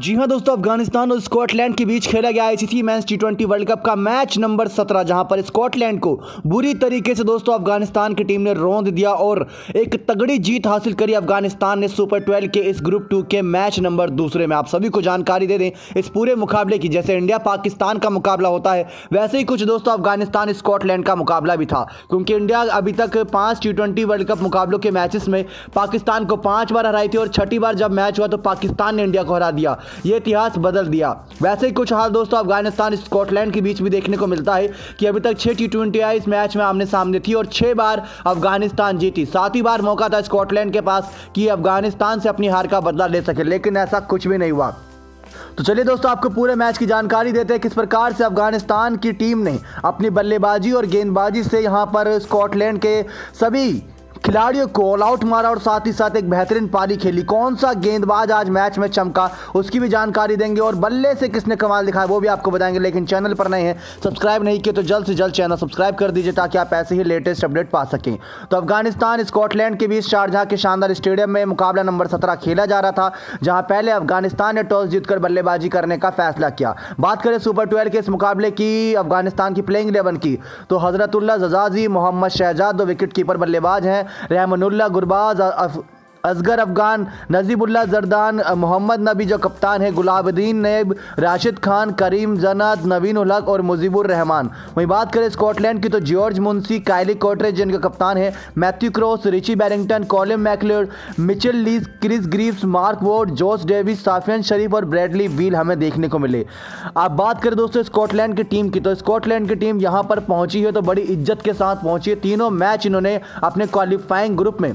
जी हाँ दोस्तों, अफ़गानिस्तान और स्कॉटलैंड के बीच खेला गया ICC match T twenty world cup का मैच नंबर सत्रह, जहाँ पर स्कॉटलैंड को बुरी तरीके से दोस्तों अफ़गानिस्तान की टीम ने रौंद दिया और एक तगड़ी जीत हासिल करी। अफ़गानिस्तान ने सुपर ट्वेल्व के इस ग्रुप टू के मैच नंबर दूसरे में। आप सभी को जानकारी दे दें इस पूरे मुकाबले की। जैसे इंडिया पाकिस्तान का मुकाबला होता है, वैसे ही कुछ दोस्तों अफ़गानिस्तान स्कॉटलैंड का मुकाबला भी था, क्योंकि इंडिया अभी तक पाँच टी ट्वेंटी वर्ल्ड कप मुकाबलों के मैचेस में पाकिस्तान को पाँच बार हराई थी और छठी बार जब मैच हुआ तो पाकिस्तान ने इंडिया को हरा दिया। ये इतिहास बदल दिया। वैसे ही कुछ हाल दोस्तों अफ़गानिस्तान, स्कॉटलैंड के बीच भी देखने को मिलता है कि अभी तक छह टी ट्वेंटी इस मैच में आमने सामने थी और छह बार अफ़गानिस्तान जीती। सात ही बार मौका था स्कॉटलैंड के पास कि अफ़गानिस्तान से अपनी हार का बदला ले सके, लेकिन ऐसा कुछ भी नहीं हुआ। तो चलिए दोस्तों, आपको पूरे मैच की जानकारी देते हैं किस प्रकार से अफ़गानिस्तान की टीम ने अपनी बल्लेबाजी और गेंदबाजी से यहाँ पर स्कॉटलैंड के सभी खिलाड़ियों को ऑल आउट मारा और साथ ही साथ एक बेहतरीन पारी खेली। कौन सा गेंदबाज आज मैच में चमका, उसकी भी जानकारी देंगे और बल्ले से किसने कमाल दिखाया वो भी आपको बताएँगे, लेकिन चैनल पर नए हैं। सब्सक्राइब नहीं किए तो जल्द से जल्द चैनल सब्सक्राइब कर दीजिए ताकि आप ऐसे ही लेटेस्ट अपडेट पा सकें। तो अफ़गानिस्तान, स्कॉटलैंड के बीच शारजहा के शानदार स्टेडियम में मुकाबला नंबर सत्रह खेला जा रहा था, जहाँ पहले अफ़गानिस्तान ने टॉस जीतकर बल्लेबाजी करने का फैसला किया। बात करें सुपर ट्वेल्व के इस मुकाबले की, अफ़गानिस्तान की प्लेइंग इलेवन की तो हजरतुल्ला जजाजी मोहम्मद शहजाद दो विकेट कीपर बल्लेबाज हैं। रहमनुल्ला गुरबाज असगर अफगान नजीबुल्ला जरदान मोहम्मद नबी जो कप्तान है गुलाबद्दीन नैब राशिद खान, करीम जनात नवीन उलक और मुजीबुर रहमान। वहीं बात करें स्कॉटलैंड की तो जॉर्ज मुंसी कायली कोटरे जिनका कप्तान है, Matthew Cross, Richie Berrington Calum MacLeod Michael Leask, Chris Greaves, Mark Watt, Josh Davey, Safyaan Sharif और ब्रैडली व्हील हमें देखने को मिले। आप बात करें दोस्तों स्कॉटलैंड की टीम की तो स्कॉटलैंड की टीम यहाँ पर पहुँची है तो बड़ी इज़्ज़त के साथ पहुँची है। तीनों मैच इन्होंने अपने क्वालिफाइंग ग्रुप में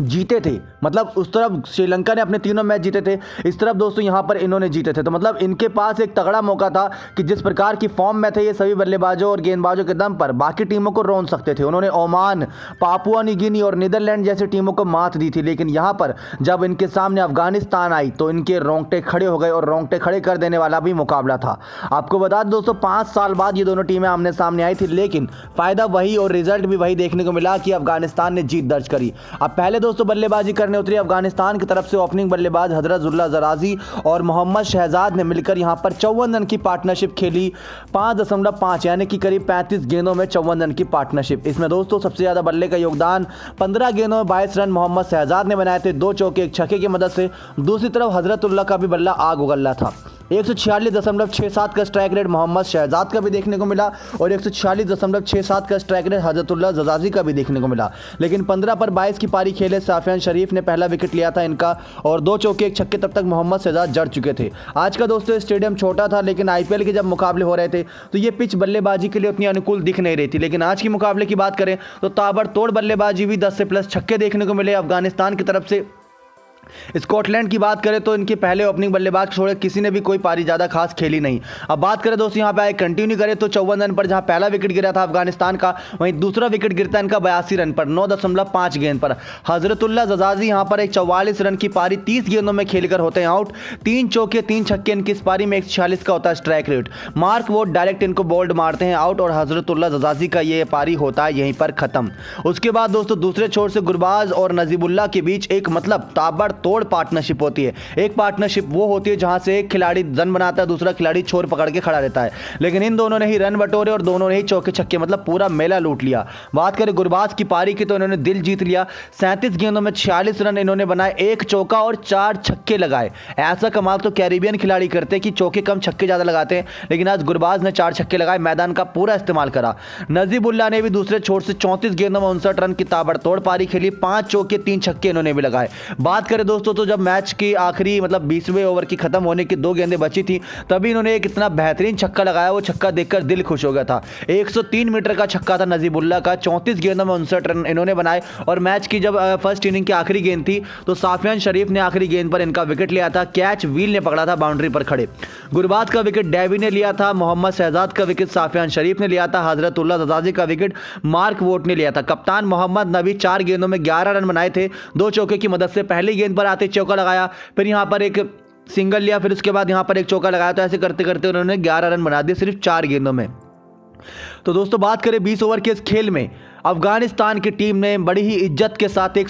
जीते थे। मतलब उस तरफ़ श्रीलंका ने अपने तीनों मैच जीते थे। इस तरफ़ दोस्तों यहाँ पर इन्होंने जीते थे। तो मतलब इनके पास एक तगड़ा मौका था कि जिस प्रकार की फॉर्म में थे ये सभी बल्लेबाजों और गेंदबाजों के दम पर बाकी टीमों को रोन सकते थे। उन्होंने ओमान, पापुआ निगिनी और नीदरलैंड जैसी टीमों को मात दी थी। लेकिन यहाँ पर जब इनके सामने अफ़गानिस्तान आई तो इनके रोंगटे खड़े हो गए और रोंगटे खड़े कर देने वाला भी मुकाबला था। आपको बता दें दोस्तों, पाँच साल बाद ये दोनों टीमें आमने सामने आई थी। लेकिन फ़ायदा वही और रिज़ल्ट भी वही देखने को मिला कि अफ़गानिस्तान ने जीत दर्ज करी। अब पहले दोस्तों, बल्लेबाजी करने उतरी अफ़गानिस्तान की तरफ़ से ओपनिंग बल्लेबाज हजरतुल्ला जराजी और मोहम्मद शहजाद ने मिलकर यहाँ पर चौवन रन की पार्टनरशिप खेली। पाँच दशमलव पाँच, यानी कि करीब पैंतीस गेंदों में चौवन रन की पार्टनरशिप इसमें दोस्तों, सबसे ज़्यादा बल्ले का योगदान पंद्रह गेंदों में बाईस रन मोहम्मद शहजाद ने बनाए थे। दो चौके, एक छक्के की मदद से। दूसरी तरफ़ हजरतुल्ला का भी बल्ला आग उगल्ला था। एक का स्ट्राइक रेट मोहम्मद शहजाद का भी देखने को मिला और एक का स्ट्राइक रेट हजरतुल्ला जजाजी का भी देखने को मिला। लेकिन पंद्रह पर बाईस की पारी खेले साफियान शरीफ ने पहला विकेट लिया था इनका और दो चौके, एक छक्के तब तक मोहम्मद शहजाद जड़ चुके थे। आज का दोस्तों स्टेडियम छोटा था, लेकिन आईपीएल के जब मुकाबले हो रहे थे तो ये पिच बल्लेबाजी के लिए उतनी अनुकूल दिख नहीं रही थी। लेकिन आज के मुकाबले की बात करें तो ताबड़तोड़ बल्लेबाजी भी दस से प्लस छक्के देखने को मिले अफ़गानिस्तान की तरफ़ से। स्कॉटलैंड की बात करें तो इनके पहले ओपनिंग बल्लेबाज छोड़े किसी ने भी कोई पारी ज़्यादा खास खेली नहीं। अब बात करें दोस्तों, यहाँ पे आए कंटिन्यू करें तो चौवन रन पर जहाँ पहला विकेट गिरा था अफ़गानिस्तान का, वहीं दूसरा विकेट गिरता इनका बयासी रन पर, नौ दशमलव पाँच गेंद पर। हजरतुल्ला जजाजी यहाँ पर एक चौवालीस रन की पारी तीस गेंदों में खेलकर होते हैं आउट तीन चौके, तीन छक्के इनकी इस पारी में एक का होता है strike rate Mark Watt direct इनको बोल्ड मारते हैं आउट और हजरतुल्ला जजाजी का ये पारी होता है यहीं पर खत्म। उसके बाद दोस्तों, दूसरे छोर से गुरबाज और नजीबुल्ला के बीच एक मतलब ताबड़ तोड़ पार्टनरशिप होती है। एक पार्टनरशिप वो होती है जहाँ से एक खिलाड़ी रन बनाता है, दूसरा खिलाड़ी छोर पकड़ के खड़ा रहता है। लेकिन इन दोनों ने ही रन बटोरे और दोनों ने ही चौके छक्के मतलब पूरा मेला लूट लिया। बात करें गुरबाज की पारी की तो इन्होंने दिल जीत लिया। सैंतीस गेंदों में छियालीस रन इन्होंने बनाए, एक चौका और चार छक्के लगाए। ऐसा कमाल तो कैरिबियन खिलाड़ी करते कि चौके कम, छक्के ज़्यादा लगाते हैं। लेकिन आज गुरबाज ने चार छक्के लगाए, मैदान का पूरा इस्तेमाल करा। नजीबुल्ला ने भी दूसरे छोर से चौंतीस गेंदों में उनसठ रन की ताबड़तोड़ पारी खेली, पाँच चौके, तीन छक्के इन्होंने भी लगाए। बात करें दोस्तों तो जब मैच की आखिरी मतलब बीसवें ओवर की खत्म होने की दो गेंदें बची थी, तभी इन्होंने एक इतना बेहतरीन छक्का लगाया। वो छक्का देखकर दिल खुश हो गया था। 103 मीटर का छक्का था नजीबुल्ला का। चौंतीस गेंदों में उनसठ रन इन्होंने बनाए। और मैच की जब फ़र्स्ट इनिंग की आखिरी गेंद थी तो साफियान शरीफ ने आखिरी गेंद पर इनका विकेट लिया था। कैच व्हील ने पकड़ा था बाउंड्री पर खड़े। गुरबाज का विकेट डेवी ने लिया था। मोहम्मद शहजाद का विकेट साफियान शरीफ ने लिया था। हजरतुल्ला जजाजी का विकेट मार्क वोट ने लिया था। कप्तान मोहम्मद नबी चार गेंदों में ग्यारह रन बनाए थे। दो चौके की मदद से पहली गेंद पर आते चौका लगाया, फिर यहाँ पर एक सिंगल लिया, फिर उसके बाद यहाँ पर एक चौका लगाया तो ऐसे करते करते उन्होंने ग्यारह रन बना दिए सिर्फ़ चार गेंदों में। तो दोस्तों, बात करें बीस ओवर के इस खेल में अफ़गानिस्तान की टीम ने बड़ी ही इज़्ज़त के साथ एक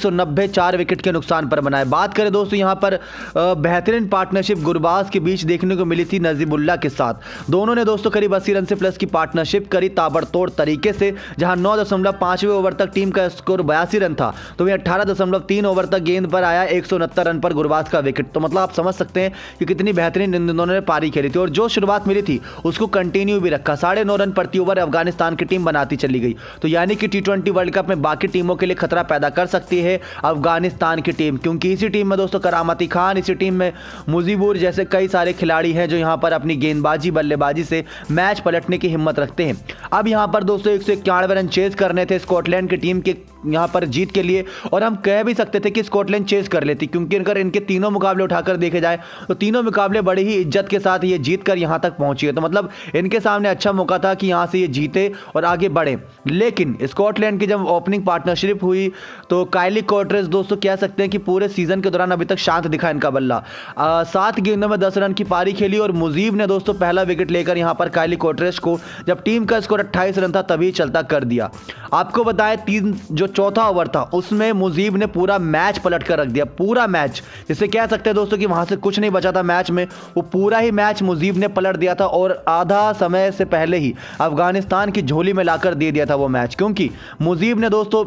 चार विकेट के नुकसान पर बनाए। बात करें दोस्तों, यहाँ पर बेहतरीन पार्टनरशिप गुरबाज के बीच देखने को मिली थी नजीबुल्ला के साथ। दोनों ने दोस्तों करीब अस्सी रन से प्लस की पार्टनरशिप करी ताबड़तोड़ तरीके से, जहाँ नौ ओवर तक टीम का स्कोर बयासी रन था। तो वही तीन ओवर तक गेंद पर आया एक रन पर गुरबाज का विकेट। तो मतलब आप समझ सकते हैं कि कितनी बेहतरीन दोनों ने पारी खेली थी और जो शुरुआत मिली थी, उसको कंटिन्यू भी रखा। साढ़े रन प्रति ओवर अफ़गानिस्तान की टीम बनाती चली गई। तो यानी कि टी ट्वेंटी वर्ल्ड कप में बाकी टीमों के लिए खतरा पैदा कर सकती है अफ़गानिस्तान की टीम, क्योंकि इसी टीम में दोस्तों करामती खान, इसी टीम में मुजीबुर जैसे कई सारे खिलाड़ी हैं जो यहाँ पर अपनी गेंदबाजी, बल्लेबाजी से मैच पलटने की हिम्मत रखते हैं। अब यहाँ पर दोस्तों एक सौ इक्यानवे रन चेज करने थे स्कॉटलैंड की टीम के यहाँ पर जीत के लिए, और हम कह भी सकते थे कि स्कॉटलैंड चेस कर लेती, क्योंकि अगर इनके तीनों मुकाबले उठाकर देखे जाए तो तीनों मुकाबले बड़ी ही इज़्ज़त के साथ ये जीत कर यहाँ तक पहुँची है। तो मतलब इनके सामने अच्छा मौका था कि यहाँ से ये जीते और आगे बढ़े। लेकिन स्कॉटलैंड की जब ओपनिंग पार्टनरशिप हुई तो कायली कोट्रेस दोस्तों कह सकते हैं कि पूरे सीज़न के दौरान अभी तक शांत दिखा इनका बल्ला। सात गेंदों में दस रन की पारी खेली और मुजीब ने दोस्तों पहला विकेट लेकर यहाँ पर कायली कोट्रेस को, जब टीम का स्कोर अट्ठाईस रन था, तभी चलता कर दिया। आपको बताया तीन जो चौथा ओवर था। उसमें मुजीब ने पूरा मैच पलट कर रख दिया, पूरा मैच। जिसे कह सकते हैं दोस्तों कि वहाँ से कुछ नहीं बचा था मैच में। वो पूरा ही मैच मुजीब ने पलट दिया था और आधा समय से पहले ही अफ़गानिस्तान की झोली में लाकर दे दिया था वो मैच। क्योंकि मुजीब ने दोस्तों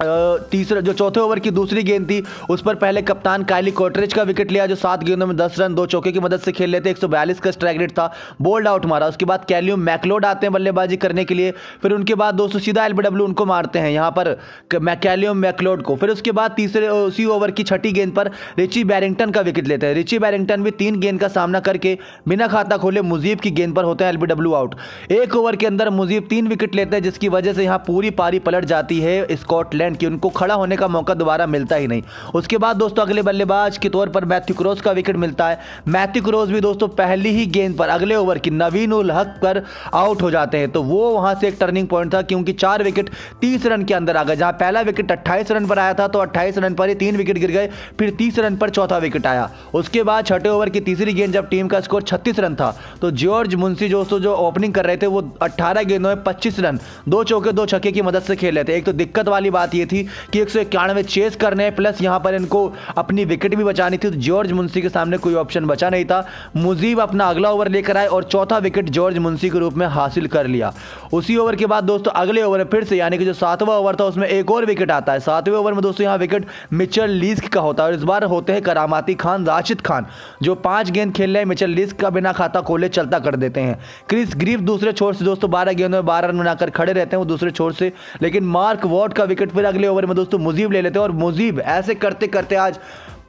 तीसरा, जो चौथे ओवर की दूसरी गेंद थी, उस पर पहले कप्तान कायली कोटरेज का विकेट लिया, जो सात गेंदों में दस रन, दो चौके की मदद से खेल लेते, एक सौ बयालीस का स्ट्राइक रेट था, बोल्ड आउट मारा। उसके बाद कैल्यूम मैकलोड आते हैं बल्लेबाजी करने के लिए, फिर उनके बाद दोस्तों सीधा एलबीडब्ल्यू उनको मारते हैं, यहाँ पर कैल्यूम मैकलोड को। फिर उसके बाद तीसरे उसी ओवर की छठी गेंद पर रिची बैरिंगटन का विकेट लेते हैं। रिची बैरिंगटन भी तीन गेंद का सामना करके बिना खाता खोले मुजीब की गेंद पर होते हैं एलबीडब्ल्यू आउट। एक ओवर के अंदर मुजीब तीन विकेट लेते हैं, जिसकी वजह से यहाँ पूरी पारी पलट जाती है स्कॉटलैंड इंग्लैंड की, उनको खड़ा होने का मौका दोबारा मिलता ही नहीं। उसके बाद दोस्तों, अगले बल्लेबाज के तौर पर मैथ्यू क्रोज का विकेट मिलता है। मैथ्यू क्रोज भी दोस्तों, पहली ही गेंद पर अगले ओवर की नवीन उल हक पर आउट हो जाते हैं। तो वो वहाँ से एक टर्निंग पॉइंट था, क्योंकि चार विकेट तीस रन के अंदर आ गए। जहाँ पहला विकेट अट्ठाईस रन पर आया था तो अट्ठाईस रन पर ही तीन विकेट गिर गए, फिर तीस रन पर चौथा विकेट आया। उसके बाद छठे ओवर की तीसरी गेंद, जब टीम का स्कोर छत्तीस रन था तो जॉर्ज मुंशी दोस्तों, जो ओपनिंग कर रहे थे, वो अट्ठारह गेंदों में पच्चीस रन, दो चौके, दो छक्के की मदद से खेल रहे थे। एक तो दिक्कत वाली बात ये थी कि एक सौ इक्यानवे चेस करने प्लस यहाँ पर इनको अपनी विकेट भी बचानी थी तो जॉर्ज मुंशी के सामने कोई ऑप्शन बचा नहीं था। मुजीब अपना अगला ओवर लेकर आए और चौथा विकेट जॉर्ज मुंशी के रूप में हासिल कर लिया। उसी ओवर के बाद दोस्तों, अगले ओवर में फिर से, यानी कि जो सातवां ओवर था, उसमें एक और विकेट आता है। सातवें ओवर में दोस्तों, यहाँ विकेट मिचल लीस्क का होता है और इस बार होते हैं करामाती खान, राशिद खान, जो पाँच गेंद खेल रहे हैं। मिचल लीस्क का बिना खाता खोले चलता कर देते हैं। क्रिस ग्रीफ दूसरे छोर से दोस्तों, बारह गेंदों में बारह रन बनाकर खड़े रहते हैं, वो दूसरे छोर से, लेकिन मार्क वॉट का विकेट फिर अगले ओवर में दोस्तों मुजीब ले लेते हैं और मुजीब ऐसे करते करते आज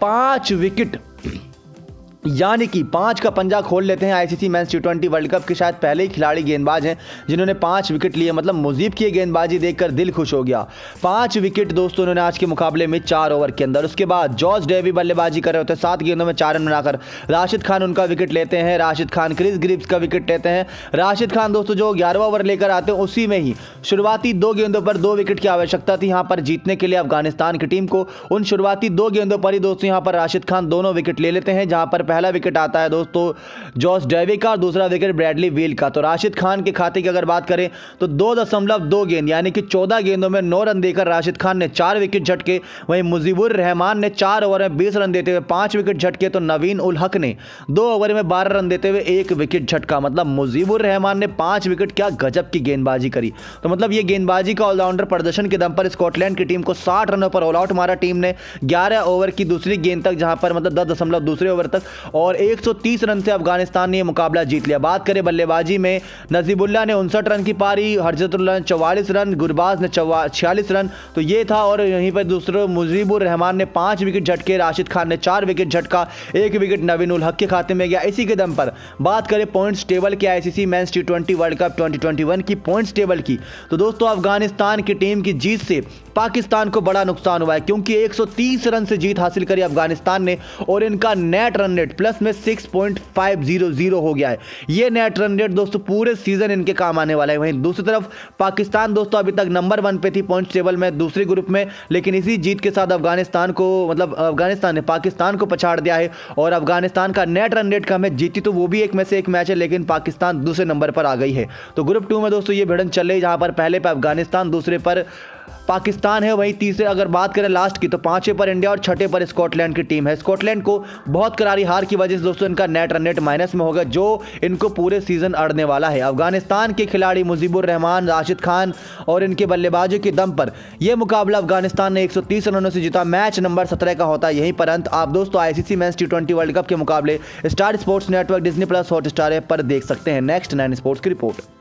पाँच विकेट यानी कि पाँच का पंजा खोल लेते हैं ICC match T twenty world cup के शायद पहले ही खिलाड़ी गेंदबाज हैं, जिन्होंने पाँच विकेट लिए मतलब मुजीब की गेंदबाजी देखकर दिल खुश हो गया। पाँच विकेट दोस्तों उन्होंने आज के मुकाबले में चार ओवर के अंदर। उसके बाद जॉर्ज डेवी बल्लेबाजी कर रहे होते हैं, सात गेंदों में चार रन बनाकर। राशिद खान उनका विकेट लेते हैं, राशिद खान क्रिस ग्रिप्स का विकेट लेते हैं। राशिद खान दोस्तों जो ग्यारहवा ओवर लेकर आते हैं, उसी में ही शुरुआती दो गेंदों पर दो विकेट की आवश्यकता थी यहाँ पर जीतने के लिए अफ़गानिस्तान की टीम को। उन शुरुआती दो गेंदों पर ही दोस्तों यहाँ पर राशिद खान दोनों विकेट ले लेते हैं, जहाँ पर पहला विकेट आता है दोस्तों, जॉस डेवी का और दूसरा विकेट ब्रैडली वील का। तो राशिद खान के खाते की अगर बात करें तो दो दशमलव दो गेंद, यानी कि चौदह गेंदों में नौ रन देकर राशिद खान ने चार विकेट झटके, वहीं मुजीबुर रहमान ने चार ओवर में बीस रन देते हुए पाँच विकेट झटके तो नवीन उल हक ने दो ओवर में बारह रन देते हुए एक विकेट झटका। मतलब मुजीबुर रहमान ने पाँच विकेट क्या गजब की गेंदबाजी करी। तो मतलब ये गेंदबाजी का ऑलराउंडर प्रदर्शन के दम पर स्कॉटलैंड की टीम को साठ रनों पर ऑल आउट मारा। टीम ने ग्यारह ओवर की दूसरी गेंद तक, जहाँ पर मतलब दस दशमलव दूसरे ओवर तक और 130 रन से अफ़गानिस्तान ने मुकाबला जीत लिया। बात करें बल्लेबाजी में नजीबुल्ला ने उनसठ रन की पारी हरजतुल्ला ने चौवालीस रन, गुरबाज ने छियालीस रन। तो ये था और यहीं पर दूसरे मुजीबुर रहमान ने पाँच विकेट झटके, राशिद खान ने चार विकेट झटका, एक विकेट नवीन उल हक के खाते में गया। इसी के दम पर बात करें पॉइंट्स टेबल के ICC match T twenty world cup twenty की पॉइंट्स टेबल की। तो दोस्तों, अफ़गानिस्तान की टीम की जीत से पाकिस्तान को बड़ा नुकसान हुआ है, क्योंकि 130 रन से जीत हासिल करी अफ़गानिस्तान ने और इनका नेट रन रेट प्लस में six point five zero zero हो गया है। ये नेट रन रेट दोस्तों पूरे सीज़न इनके काम आने वाला है। वहीं दूसरी तरफ़ पाकिस्तान दोस्तों अभी तक नंबर वन पे थी पॉइंट टेबल में दूसरे ग्रुप में, लेकिन इसी जीत के साथ अफ़गानिस्तान को मतलब अफ़गानिस्तान ने पाकिस्तान को पछाड़ दिया है और अफ़गानिस्तान का नेट रन रेट का मैच जीती तो वो भी एक में से एक मैच है, लेकिन पाकिस्तान दूसरे नंबर पर आ गई है। तो ग्रुप टू में दोस्तों ये भिड़न चल रही जहाँ पर पहले पर अफ़गानिस्तान, दूसरे पर पाकिस्तान है, वहीं तीसरे अगर बात करें लास्ट की तो पाँचवें पर इंडिया और छठे पर स्कॉटलैंड की टीम है। स्कॉटलैंड को बहुत करारी हार की वजह से दोस्तों इनका नेट रन रेट माइनस में होगा, जो इनको पूरे सीज़न अड़ने वाला है। अफ़गानिस्तान के खिलाड़ी मुजीबुर रहमान राशिद खान और इनके बल्लेबाजों के दम पर यह मुकाबला अफ़गानिस्तान ने 130 रनों से जीता। मैच नंबर सत्रह का होता है, यहीं पर अंत। आप दोस्तों ICC match T twenty world cup के मुकाबले Star Sports network Disney plus Hotstar पर देख सकते हैं। नेक्स्ट नाइन स्पोर्ट्स की रिपोर्ट